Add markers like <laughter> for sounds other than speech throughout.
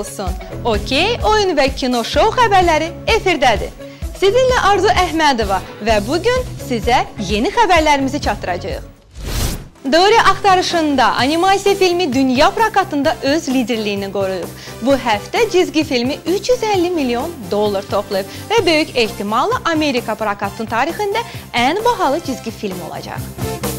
olsun. OK, oyun və kino şou xəbərləri efirdədir. Sizinlə Arzu Əhmədova və bu gün sizə yeni xəbərlərimizi çatdıracağıq. Dori axtarışında animasiya filmi dünya prokatında öz liderliyini qoruyub. Bu həftə cizgi filmi 350 milyon dollar toplayıb və böyük ehtimalla Amerika prokatının tarixində ən bahalı cizgi film olacaq.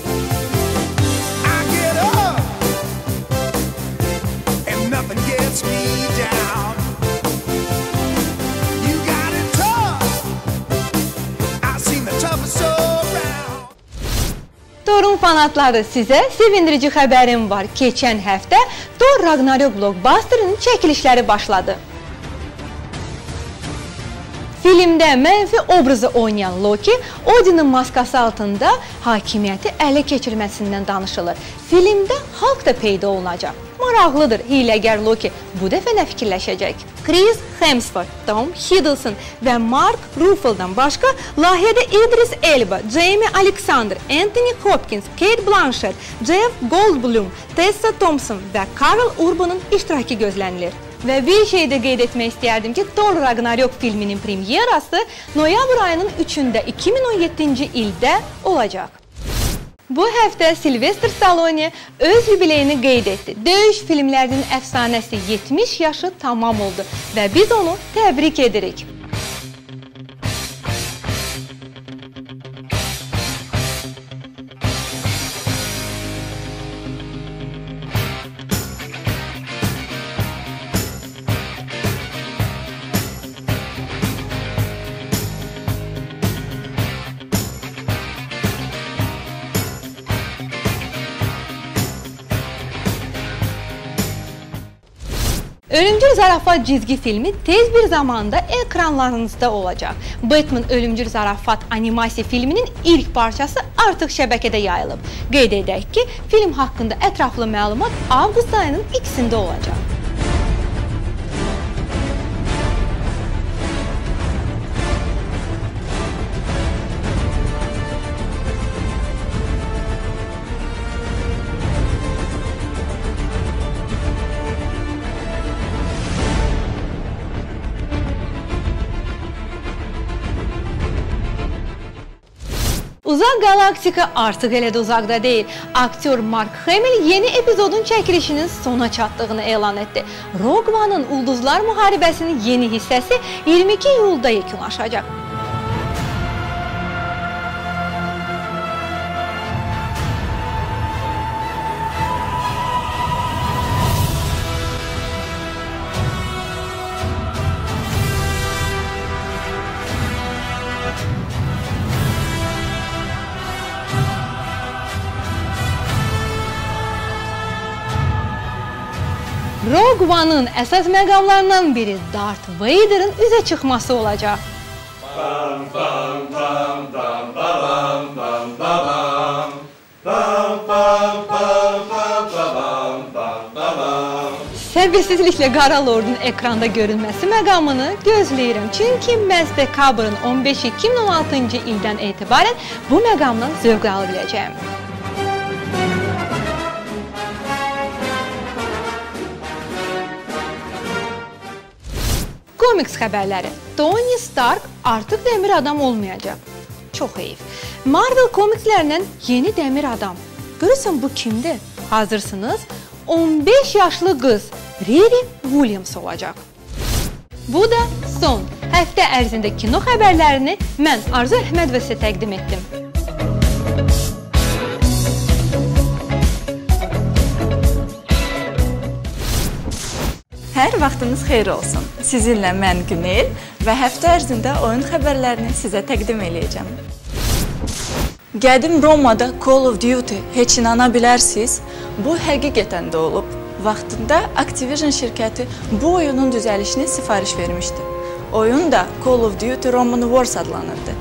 Thorun fanatları sizə sevindirici xəbərim var. Keçən həftə Thor Ragnarok blockbusterının çəkilişləri başladı. Filmdə mənfi obrazı oynayan Loki Odinin maskası altında hakimiyyəti ələ keçirməsindən danışılır. Filmdə Hulk da peyda olunacaq. Maraqlıdır, hiləgər Loki bu dəfə nə fikirləşəcək? Chris Hemsworth, Tom Hiddleston və Mark Ruffalo'dan başqa layihədə Idris Elba, Jamie Alexander, Anthony Hopkins, Kate Blanchett, Jeff Goldblum, Tessa Thompson və Karl Urban'ın iştirakı gözlənilir. Və bir şey də qeyd etmək istəyərdim ki, Thor Ragnarok filminin premyerası noyabr ayının 3-də 2017-ci ildə olacaq. Bu həftə Silvestr Stallone öz yubileyini qeyd etdi. Döyüş filmlərinin əfsanəsi 70 yaşı tamam oldu və biz onu təbrik edirik. Ölümcül Zarafat cizgi filmi tez bir zamanda ekranlarınızda olacaq. Batman Ölümcül Zarafat animasiya filminin ilk parçası artıq şəbəkədə yayılıb. Qeyd edək ki, film haqqında ətraflı məlumat avqust ayının ikisində olacaq. Uzaq galaktika artıq elə də uzaqda deyil. Aktyor Mark Hamill yeni epizodun çəkilişinin sona çatdığını elan etdi. Rogue One-ın Ulduzlar Müharibəsinin yeni hissəsi 22 iyulda yekunlaşacaq. One-ın əsas məqamlarından biri Darth Vader-ın üzə çıxması olacaq. Səbirsizliklə Qara Lordun ekranda görünməsi məqamını gözləyirəm. Çünki məhz dekabrın 15-i 2016-cı ildən etibarən bu məqamdan zövq ala biləcəyəm. Komiks xəbərləri. Tony Stark artıq Dəmir Adam olmayacaq. Çox heyif. Marvel komikslərindən yeni Dəmir Adam. Görürsən bu kimdir? Hazırsınız? 15 yaşlı qız Riri Williams olacaq. Bu da son. Həftə ərzində kino xəbərlərini mən Arzu Əhmədova sizə təqdim etdim. Hər vaxtınız xeyir olsun. Sizinlə mən Günel və həftə ərzində oyun xəbərlərini sizə təqdim eləyəcəm. Qədim Romada Call of Duty heç inana bilərsiz, bu həqiqətən də olub. Vaxtında Activision şirkəti bu oyunun düzəlişini sifariş vermişdi. Oyun da Call of Duty Roman Wars adlanırdı.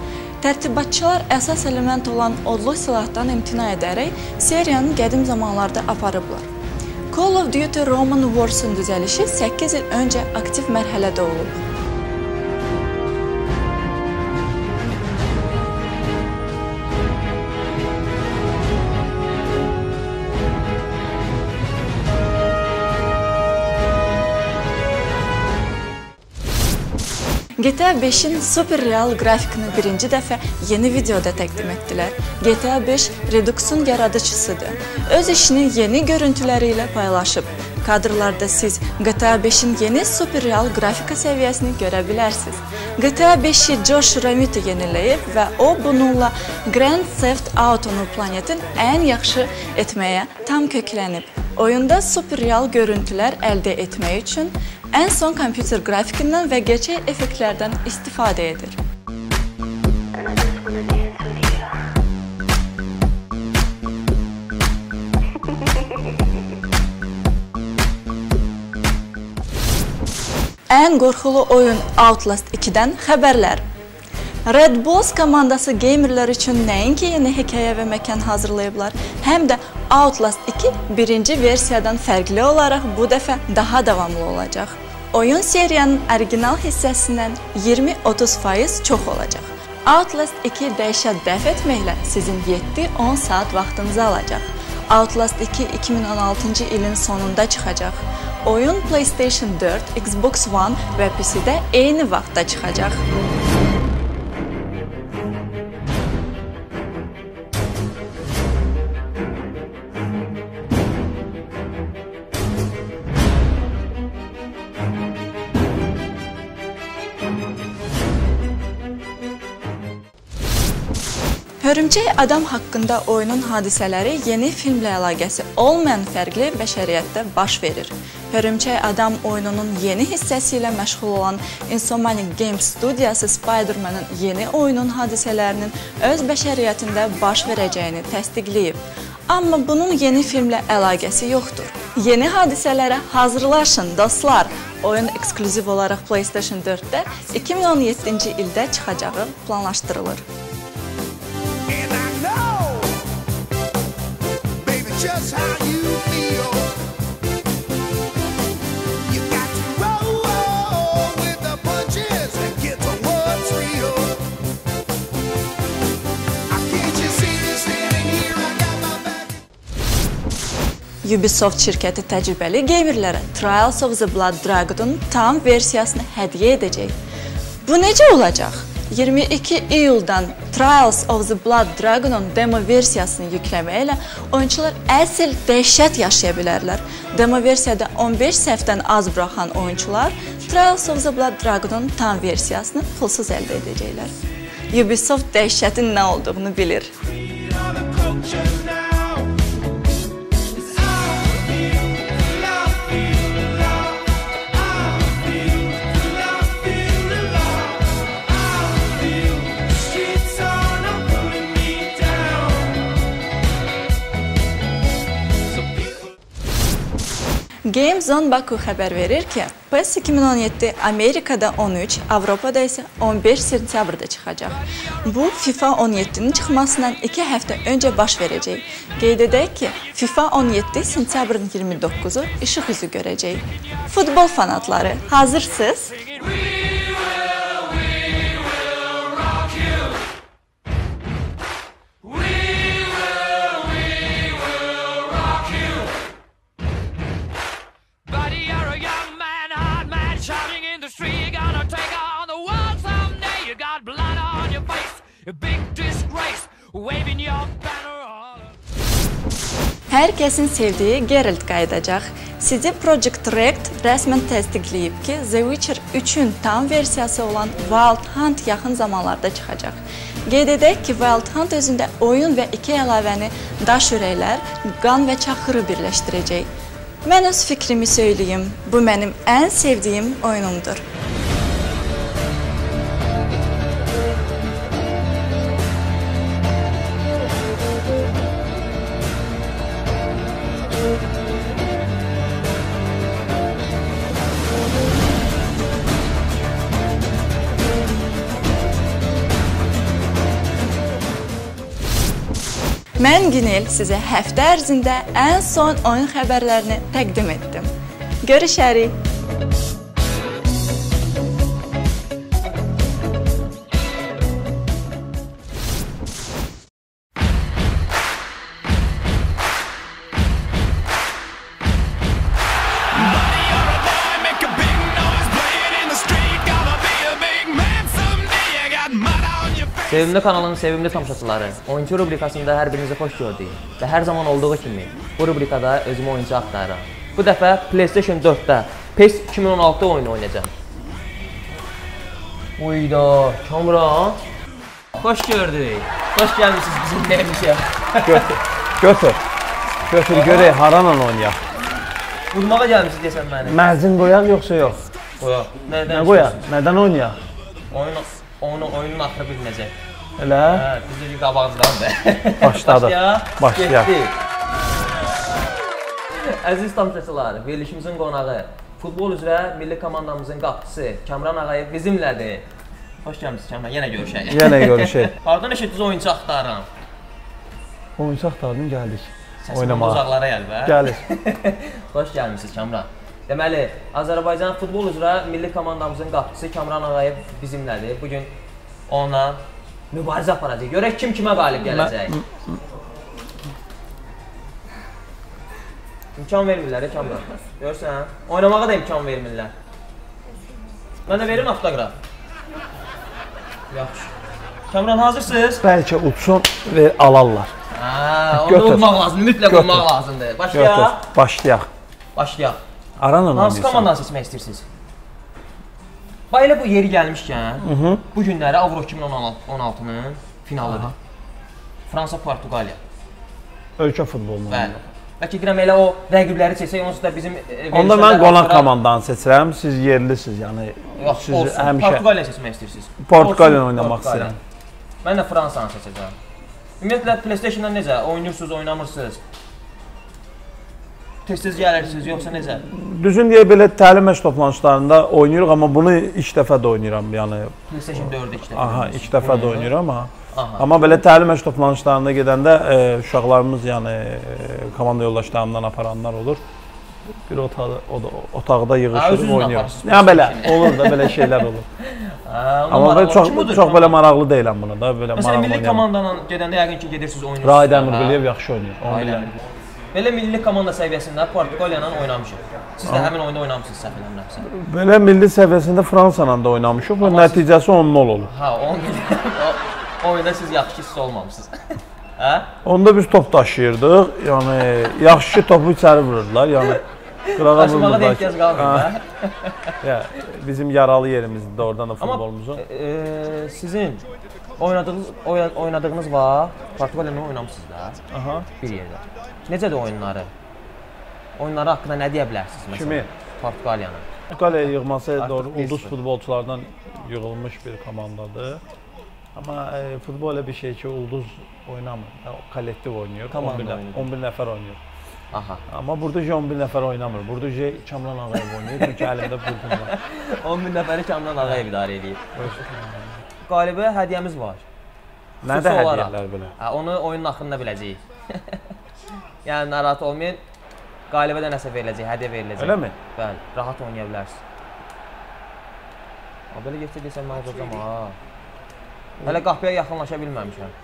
Tərtibatçılar əsas element olan odlu silahdan imtina edərək seriyanı qədim zamanlarda aparıblar. Call of Duty Roman Wars-ın düzəlişi 8 il öncə aktiv mərhələdə olub. GTA 5-in super real qrafikini birinci dəfə yeni videoda təqdim etdilər. GTA 5 Redux'un yaradıcısıdır. Öz işini yeni görüntüləri ilə paylaşıb. Kadrlarda siz GTA 5-in yeni super real qrafika səviyyəsini görə bilərsiniz. GTA 5-i Josh Ramiti yeniləyib və o bununla Grand Theft Auto-nu planetin ən yaxşı etməyə tam köklənib. Oyunda super real görüntülər əldə etmək üçün ən son kompüter qrafikindən və gerçək effektlərdən istifadə edir. Ən qorxulu oyun Outlast 2-dən xəbərlər. Red Bulls komandası gamerlər üçün nəinki yeni hekayə və məkan hazırlayıblar, həm də Outlast 2 birinci versiyadan fərqli olaraq bu dəfə daha davamlı olacaq. Oyun seriyanın orijinal hissəsindən 20-30% çox olacaq. Outlast 2 dəhşət dəf etməklə sizin 7-10 saat vaxtınızı alacaq. Outlast 2 2016-cı ilin sonunda çıxacaq. Oyun PlayStation 4, Xbox One və PC-də eyni vaxtda çıxacaq. Hörümçək adam haqqında oyunun hadisələri yeni filmlə əlaqəsi olmayan fərqli bəşəriyyətdə baş verir. Hörümçək adam oyununun yeni hissəsi ilə məşğul olan Insomniac Games studiyası Spider-Man-ın yeni oyunun hadisələrinin öz bəşəriyyətində baş verəcəyini təsdiqləyib. Amma bunun yeni filmlə əlaqəsi yoxdur. Yeni hadisələrə hazırlaşın dostlar. Oyun ekskluziv olaraq PlayStation 4-də 2017-ci ildə çıxacağı planlaşdırılır. Ubisoft şirkəti təcrübəli gamerlərə Trials of the Blood Dragon'un tam versiyasını hədiyyə edəcək. Bu necə olacaq? 22 iyuldan Trials of the Blood Dragon'un demo versiyasını yükləməklə oyunçular əsl dəhşət yaşaya bilərlər. Demo versiyada 15 səhvdən az buraxan oyunçular Trials of the Blood Dragon'un tam versiyasını pulsuz əldə edəcəklər. Ubisoft dəhşətin nə olduğunu bilir. GameZone Baku xəbər verir ki, PES 2017 Amerikada 13, Avropada isə 15 sentyabrda çıxacaq. Bu FIFA 17-nin çıxmasından 2 həftə öncə baş verəcək. Qeyd edək ki, FIFA 17 sentyabrın 29-u işıq üzü görəcək. Futbol fanatları, hazırsınız? Hər kəsin sevdiyi Geralt qayıdacaq. CD Projekt Red rəsmən təsdiqləyib ki, The Witcher 3-ün tam versiyası olan Wild Hunt yaxın zamanlarda çıxacaq. Qeyd edək ki, Wild Hunt özündə oyun və iki əlavəni daş ürəklər, qan və çaxırı birləşdirəcək. Mən öz fikrimi söyləyim. Bu mənim ən sevdiyim oyunumdur. Mən Günel sizə həftə ərzində ən son oyun xəbərlərini təqdim etdim. Görüşərik. Sevimli kanalın sevimli tamaşaçıları, oyuncu rubrikasında hər birinizi xoş gördük. Və hər zaman olduğu kimi bu rubrikada özümü oyuncu axtarıram. Bu dəfə PlayStation 4-də PES 2016 oyunu oynayacağam. Uyda, Kamran. Xoş gördük. Xoş gəlmisiniz bizim evimizə. Götür. Götür. Götür görək haranla oynayaq. Vurmağa gəlmisiniz desən məni. Məzin qoyaq yoxsa yox? Qoyaq. Nədən? Nə qoyaq? Nədən oynayaq? Oyun oyunu oyunun axırı bilinəcək. Elə? Hə, bizi qabağımızdandır. <laughs> Başladıq. Başlayaq. Əziz tamaşaçılar, verilişimizin qonağı, futbol üzrə milli komandamızın qapıçısı Kamran Ağayev bizimlədir. Xoş gəlmisiniz Kamran, yenə görüşək. Yenə görüşək. <laughs> Hardan eşitdiniz oyuncu axtarıram? Oyuncu axtardım gəldik. Səsim uzaqlara gəl bə. Gəlir. <laughs> Xoş gəlmisiniz Kamran. Deməli, Azərbaycan futbol üzrə milli komandamızın qapıçısı Kamran Ağayev bizimlədir. Bu gün onunla mübarizə aparacağıq. Görək kim kimə qalib gələcək. İmkan vermirlər, Kamran. Görsən? Oynamağa da imkan vermirlər. Mən də verim avtoqraf. Yaxşı. Kamran hazırsınız? Bəlkə uçsun və alarlar. Onu Götür. olmaq lazımdır, mütləq olmaq lazımdır. Başlayaq. Başlayaq. Başlayaq. Hansı oynayırsan. komandanı seçmək istəyirsiniz? Bax elə bu yeri gəlmişkən, bu günləri Avro 2016-nın finalıdır. Fransa Portuqaliya. Ölkə futbolunu. Bəli. Bəlkə deyirəm elə o rəqibləri seçsək, onsuz da bizim e, Onda mən sonra- komandanı seçirəm. Siz yerlisiniz, yəni Yox, siz olsun. həmişə Portuqaliya seçmək istəyirsiniz. Portuqaliyanı Olsun, oynamaq Portuqaliya. istəyirəm. Mən də Fransanı seçəcəm. Ümumiyyətlə PlayStation-dan necə? Oynayırsınız, oynamırsınız? Tez-tez gəlirsiniz, yoxsa necə? Düzün deyə belə təlim məşq toplanışlarında oynayırıq, amma bunu ilk dəfə də oynayıram. Yəni PlayStation 4-də iki dəfə. aha, oynayırsınız. ilk dəfə də oynayıram ha. Aha. Amma belə təlim məşq toplanışlarına gedəndə e, uşaqlarımız, yəni e, komanda yoldaşlarımdan aparanlar olur. Bir otaqda o da otaqda yığışırıq, oynayırıq. Yəni belə olur da belə şeylər olur. <laughs> Amma belə çox budur çox belə maraqlı deyiləm buna da, belə Məsələn, maraqlı milli oynayıram. komandanın gedəndə yəqin ki, gedirsiniz oynuyorsunuz. Raid Ha. Əmirquliyev yaxşı oynayır. Onu bilirəm. Belə milli komanda səviyyəsində Portuqaliya ilə oynamışıq. Siz də həmin oyunda oynamısınız səhv eləmirəmsə. Belə milli səviyyəsində Fransa ilə də oynamışıq və nəticəsi 10-0 olub. Ha, 10 milli. <laughs> o oyunda siz yaxşı hiss olmamısınız. <laughs> hə? Onda biz top daşıyırdıq. Yəni yaxşı topu içəri vururdular. Yəni qırağa Daşımağa vururdular. ehtiyac qalmır da. <laughs> Ya, bizim yaralı yerimizdir də oradan da Amma futbolumuzun. e, sizin oynadığınız oya- oynadığınız var, Portuqaliya ilə oynamısınız da Aha. bir yerdə. Necədir oyunları? Oyunları haqqında nə deyə bilərsiniz məsələn? Kimi? Portuqaliyanın. Portuqaliya yığması Artıq doğru ulduz futbolçulardan yığılmış bir komandadır. Amma e, futbol elə bir şey ki, ulduz oynamır. Kollektiv oynayır. Komanda 11 nəfər, oynayır. 11 nəfər oynayır. Aha. Amma burada ki 11 nəfər oynamır. Burada ki Kamran Ağayev oynayır çünki əlində pultum var. <laughs> 10 min nəfəri Kamran Ağayev idarə edir. Qalibə hədiyyəmiz var. Nə Xüsusi də hədiyyələr belə. Hə, onu oyunun axırında biləcəyik. <laughs> yəni narahat olmayın. Qalibə də nəsə veriləcək, hədiyyə veriləcək. Eləmi? Bəli, rahat oynaya bilərsiniz. Ha, belə getsə desəm mən udacam ha. Hələ qapıya yaxınlaşa bilməmişəm.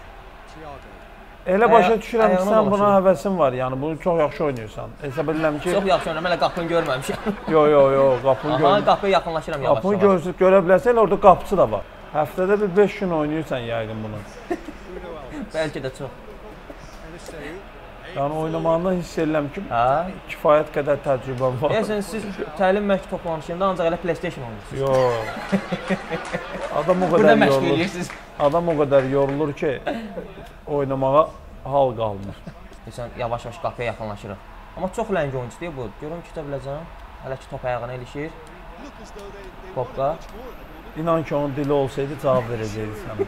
Elə başa düşürəm ki, sən buna həvəsin var. Yəni bunu çox yaxşı oynayırsan. Hesab edirəm ki, Çox yaxşı oynayıram, hələ qapını görməmişəm. yo yo yo, qapını Aha, gör. qapıya yaxınlaşıram yavaş Qapını görsün, görə bilərsən, elə orada qapıçı da var. Həftədə bir 5 gün oynayırsan yəqin bunu. <laughs> Bəlkə də çox. Yəni oynamağından hiss edirəm ki, Hə? kifayət qədər təcrübəm var. Deyəsən siz təlim məşq toplanışında ancaq elə PlayStation oynayırsınız. Yo. Adam o <laughs> qədər yorulur. Adam o qədər yorulur ki, oynamağa hal qalmır. Deyəsən yavaş-yavaş qapıya yaxınlaşırıq. Amma çox ləngi oyunçu deyil bu. Görüm ki, biləcəm. Hələ ki top ayağına ilişir. Topqa. İnan ki, onun dili olsaydı cavab verəcəkdi sənə.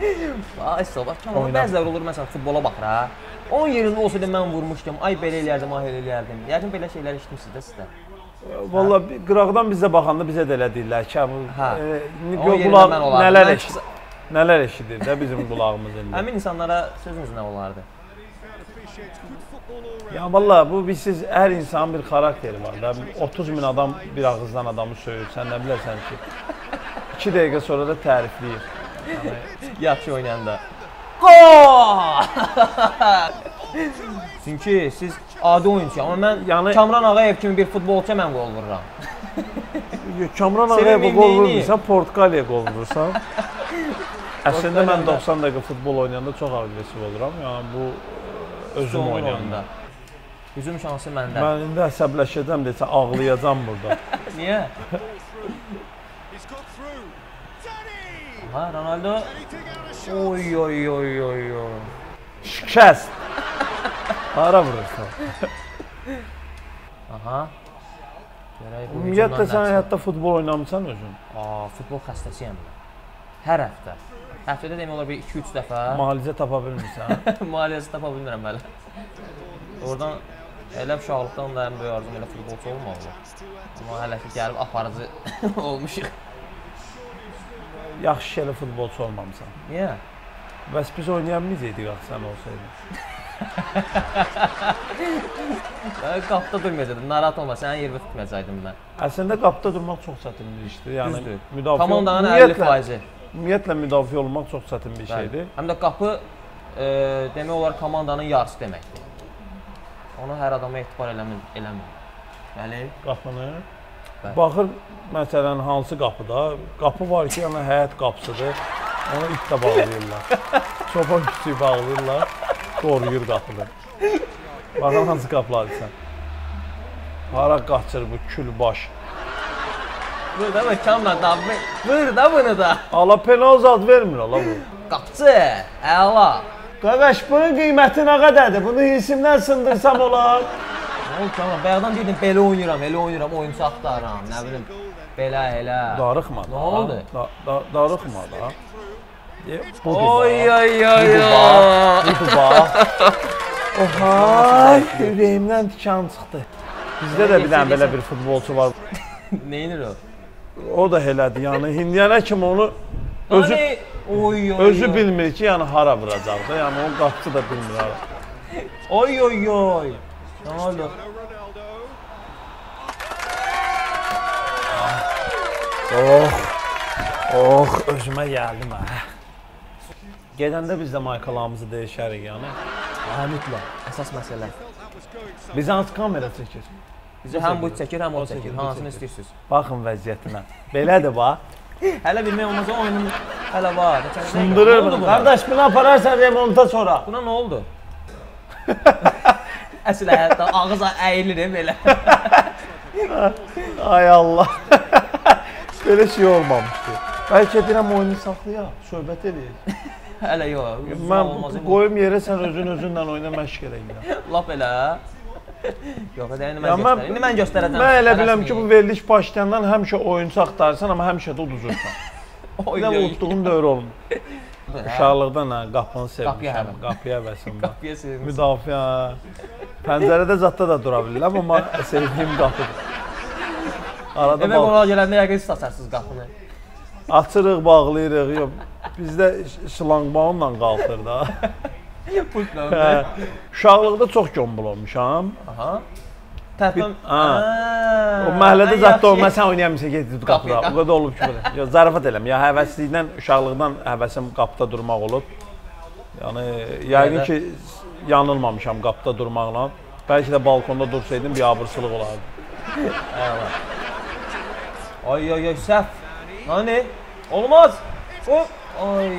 <laughs> Ay sabah. Oyna. Bəziləri olur məsələn futbola baxır ha. Onun yerində olsaydı mən vurmuşdum. Ay belə eləyərdim, ay elə eləyərdim. Yəqin belə şeylər eşitmisiniz də siz də. Valla qıraqdan bizə baxanda bizə də elə deyirlər ki, bu Hə. e, Onun qulaq nələr eşidir. Nələr eşidir də bizim qulağımız indi. <laughs> Həmin insanlara sözünüz nə olardı? Ya valla bu biz siz hər insanın bir xarakteri var da. 30 min adam bir ağızdan adamı söyür. Sən nə bilərsən ki? 2 dəqiqə sonra da tərifləyir. Yaxşı oynayanda. Gol! <laughs> Çünki siz adi oyunçu, amma mən Yəni- Kamran Ağayev kimi bir futbolçuya mən qol vururam. Kamran Senin Ağayev bildiğini- qol vurmursan, Portuqaliya qol vurursan. <laughs> Əslində mən oynayanda- 90 dəqiqə futbol oynayanda çox aqressiv oluram. Yəni bu özüm Son oynayanda. Hücum şansı məndə. Mən indi əsəbləşəcəm desə ağlayacam burada. <laughs> Niyə? Ha, <laughs> Ronaldo. Oy oy oy oy oy. Şikəst. Hara vurursan? Aha. Görək bu Ümumiyyətlə sən həyatda futbol oynamısan özün. Aa, futbol xəstəsiyəm mən. Hər həftə. Həftədə demək olar bir 2-3 dəfə Müalicə tapa bilmirsən. maliyyəsi tapa bilmirəm hələ. Oradan elə uşaqlıqdan da ən böyük arzum elə futbolçu olmaq oldu. Amma hələ ki gəlib aparıcı <laughs> olmuşuq. Yaxşı şeylə futbolçu olmamısan. Niyə? Bəs biz oynayamayacaqdıq axı sən olsaydın. Mən qapda durmayacaqdım. Narahat olma, sənin yerini tutmayacaqdım mən. Əslində qapıda durmaq çox çətin bir işdir. Yəni Düzdür. müdafiə Komandanın ümumiyyətlə- 50%. Ümumiyyətlə müdafiə olmaq çox çətin bir Bəli. şeydir. Həm də qapı e, demək olar komandanın yarısı deməkdir. Onu hər adama etibar eləmir, eləmir. Bəli. Qapını. Baxır məsələn hansı qapıda? Qapı var ki, yəni həyət qapısıdır. Onu ip də bağlayırlar. <laughs> Çoban küçüyü bağlayırlar. Qoruyur qapını. Baxın hansı qapılardır Hara qaçır bu kül baş. Vur da bak kamla da. Vur da bunu da. Ala penal zad vermir ala bu. Qapçı. Əla. Qardaş bunun qiyməti nə qədərdir? Bunu hisimdən sındırsam olar. Oldu kamla? Bayaqdan dedim belə oynayıram, elə oynayıram, oyunçu axtarıram, nə bilim. Belə elə. Darıxma da. Nə oldu? Da, da, darıxma da. E, budur Oy oy oy. Budur bax. Oha, ürəyimdən tikan çıxdı. Bizdə də bir dənə belə bir futbolçu var. <laughs> Neynir o? O da elədir. Yəni indiyənə kimi onu özü Hani, oy oy. özü oy. bilmir ki, yəni hara vuracaq da. Yəni onun qapısı da bilmir hara. Oy oy oy. Nə oldu? Oh. Oh, özümə gəldim hə. Gedəndə biz də maykalarımızı dəyişərik yəni. Hə, mütləq. Əsas məsələ. Biz hansı kamera çəkir? Bizə həm bu çəkir, həm o çəkir, Hansını istəyirsiniz? Baxın vəziyyətinə. Belədir bax. <laughs> Hələ bilmək olmaz o oyunun hələ var. Sındırır bunu. Qardaş bunu apararsan remonta sonra. Buna nə oldu? <laughs> Əsl həyatda ağız əyilir belə. Ay Allah. Belə şey olmamışdı. Bəlkə deyirəm oyunu saxlayaq, söhbət eləyək. Hələ yox. Mən qoyum yerə sən özün özünlə oyna məşq eləyirəm. lap elə. Yox, indi mən göstərəcəm. İndi mən göstərəcəm. Mən elə biləm ki, bu veriliş başlayandan həmişə oyunçu axtarırsan, amma həmişə də uduzursan. Oy, Bir də oy. utduğum dövr olmur. Hə, Uşaqlıqdan hə, qapını sevmişəm. Qapıya həvəsim var. Qapıya sevmiş. Müdafiə. Pəncərədə zətdə də dura bilirəm, amma sevdiyim qapıdır. Arada Evə qonaq gələndə yəqin siz açarsınız qapını. açırıq, bağlayırıq. Yox, bizdə şlanqbaunla qalxır da. <laughs> Pultla. Hə, Uşaqlıqda çox gömbul olmuşam. Aha. Ha. <laughs> O məhəllədə zətdə olma sən oynayamısan get qapıda. Qapıya, O qədər olub ki belə. Yox, zarafat eləm. Ya həvəslikdən uşaqlıqdan həvəsim qapıda durmaq olub. Yəni yəqin ki yanılmamışam qapıda durmaqla. Bəlkə də balkonda dursaydım bir abırsılıq olardı. Ay ay ay səhv. Hani? Olmaz. O ay.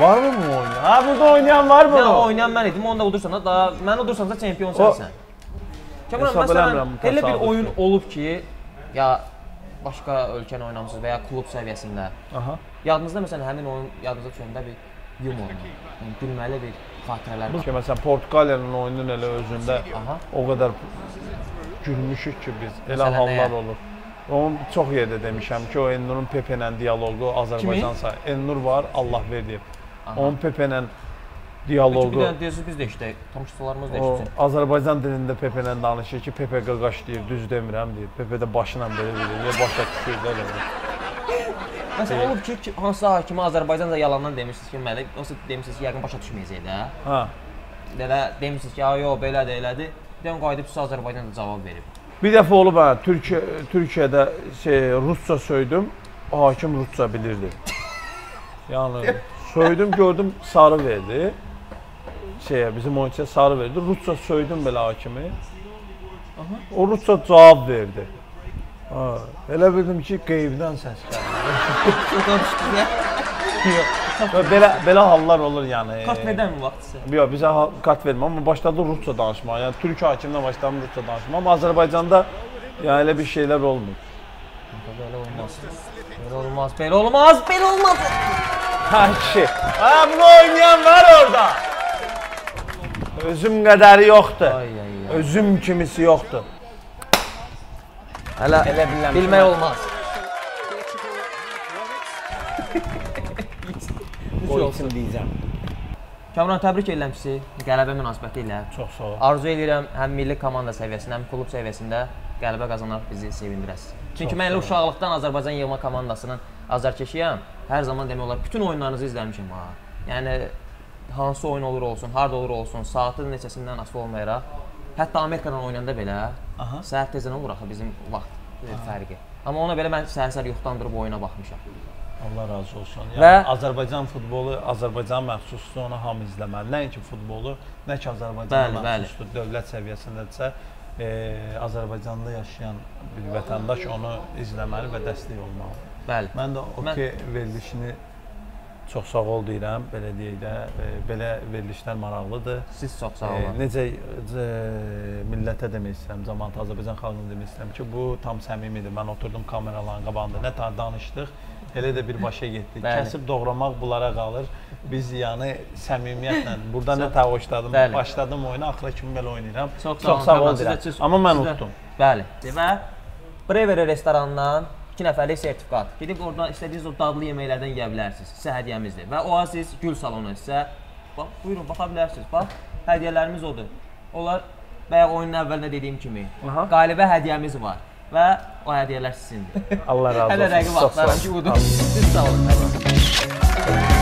Varmı bu oyun? Ha burada oynayan var mı? Mən oynayan mən idim. Onu da udursan da daha mən udursansa çempion sənsən. Hesab məsələn elə bir oyun olub ki, ya başqa ölkəni oynamısınız və ya klub səviyyəsində. Aha. Yadınızda məsələn həmin oyun yadınıza düşəndə bir yumorla, yəni gülməli bir xatirələr var. ki məsələn Portuqaliyanın oyununun elə özündə Aha. o qədər gülmüşük ki biz. Elə Məsələn, hallar nəyə? olur. Onun çox yerdə demişəm ki, o Elnurun Pepe ilə dialoqu Azərbaycan say. Elnur var, Allah verdi. Aha. Onun Pepe ilə Bir dialoqu dənə deyirsiniz biz də işdə, tamaşaçılarımız da işdə. Azərbaycan dilində Pepe ilə danışır ki, Pepe qaqaş deyir, düz demirəm deyir. Pepe də başla belə deyir, başa düşür də elə. Məsələn olub ki, ki, hansısa hakimi Azərbaycanca yalandan demirsiniz ki, məndə, yoxsa demirsiniz ki, yəqin başa düşməyəcək də. Ha. Belə demirsiniz ki, "Ay, yox, belədir, elədir." Bir dənə qayıdıb sizə Azərbaycanca cavab verib. Bir dəfə olub hə, Türkiyə Türkiyədə şey rusca söydüm, hakim rusca bilirdi. <laughs> Yəni söydüm, gördüm sarı verdi. Şeyə bizim oyunçuya sarı verdi. Rusca söydüm belə hakimi. O rusca cavab verdi. Ha, elə bildim ki, qeybdən səs. Və belə belə hallar olur yəni. Kart verdən mi vaxtsa? Yox, bizə kart vermə, amma başladı rusca danışmağa. Yəni türk hakimlə başladım rusca danışmağa. Amma Azərbaycanda yəni elə bir şeylər olmur. Belə olmaz. Belə olmaz. Belə olmaz. Belə olmaz. Ha kişi. Ha bunu oynayan var orada. Özüm qədəri yoxdur. Ay ay ay. Özüm kimisi yoxdur. Hələ Elə bilmək mən- olmaz. <laughs> O üçün deyəcəm. Kamran təbrik edirəm sizi qələbə münasibəti ilə. Çox sağ ol. Arzu edirəm həm milli komanda səviyyəsində, həm klub səviyyəsində qələbə qazanaraq bizi sevindirəsiniz. Çünki mən elə uşaqlıqdan Azərbaycan yığma komandasının azarkeşiyəm. Hər zaman demək olar bütün oyunlarınızı izləmişəm ha. Yəni hansı oyun olur olsun, harda olur olsun, saatı neçəsindən asılı olmayaraq. Hətta Amerikadan oynayanda belə Aha. səhər tezdən olur axı bizim vaxt e, fərqi. Amma ona belə mən səhər-səhər yuxudan durub oyuna baxmışam. Allah razı olsun. Yəni Və- Azərbaycan futbolu Azərbaycan məxsusdur, onu hamı izləməli. Nəinki futbolu, nə ki Azərbaycan Bəli, bəli. məxsusdur, dövlət səviyyəsindədirsə, e, Azərbaycanda yaşayan bir vətəndaş onu izləməli və dəstək olmalı. Bəli. Mən də o Mən- ki verilişini çox sağ ol deyirəm, belə deyək də, e, belə verilişlər maraqlıdır. Siz çox sağ E, olun. necə e, millətə demək istəyirəm, cəmaət Azərbaycan xalqına demək istəyirəm ki, bu tam səmimidir. Mən oturdum kameraların qabağında, nə tər danışdıq, elə də birbaşa getdik. Bəli. Kəsib doğramaq bunlara qalır. Biz yəni səmimiyyətlə <laughs> burada nə tər başladım, Bəli. başladım oyuna, axıra kimi belə oynayıram. Çox sağ çox olun. sağ ol deyirəm. sizə- Amma mən unutdum. Bəli. Və Brewery restoranından 2 nəfərlik sertifikat. Gedib oradan istədiyiniz o dadlı yeməklərdən yeyə bilərsiniz. Sizə hədiyyəmizdir. Və Oasis Gül salonu sizə bax buyurun baxa bilərsiniz. Bax, hədiyyələrimiz odur. Onlar bayaq oyunun əvvəlində dediyim kimi Aha. qalibə hədiyyəmiz var və o hədiyyələr sizindir. <laughs> Allah razı olsun. Hələ rəqib vaxtlarım ki, udum. Siz <laughs> sağ olun.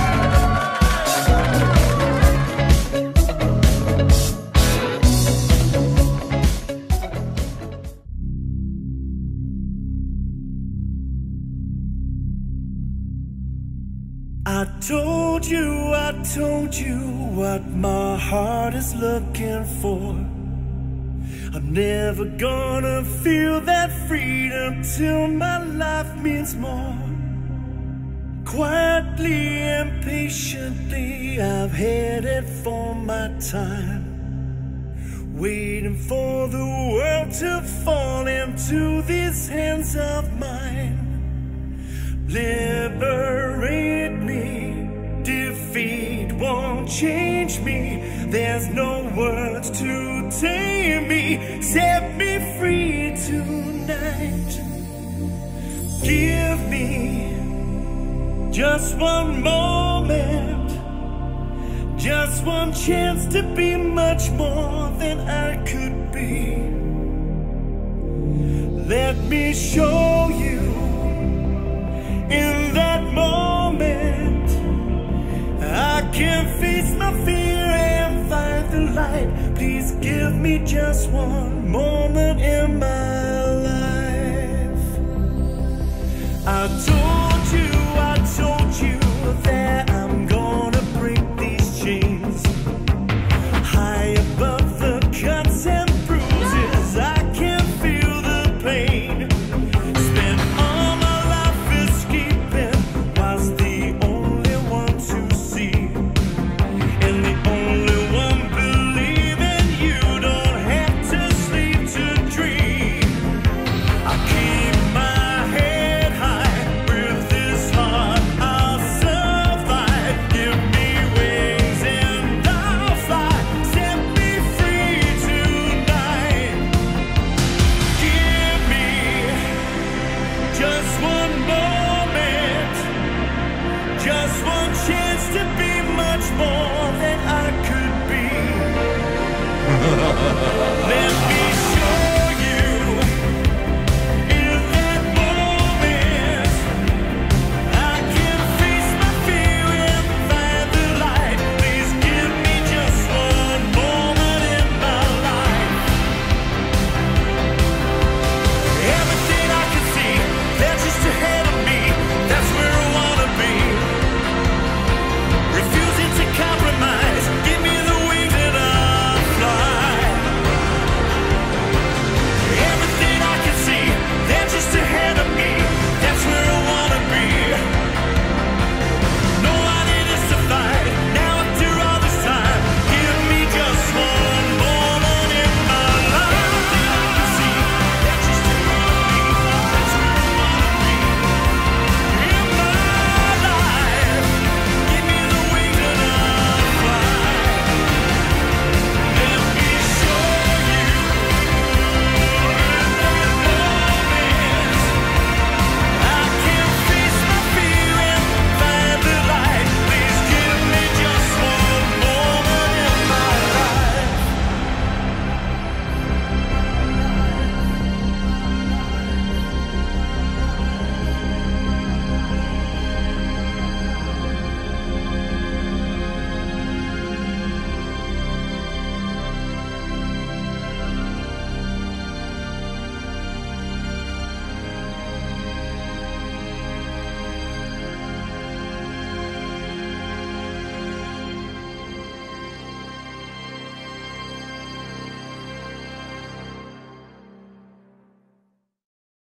Told you, I told you what my heart is looking for. I'm never gonna feel that freedom till my life means more. Quietly and patiently, I've headed for my time. Waiting for the world to fall into these hands of mine. Liberate won't change me. There's no words to tame me. Set me free tonight. Give me just one moment. Just one chance to be much more than I could be. Let me show you in that. I can face my fear and find the light. Please give me just one moment in my life. I told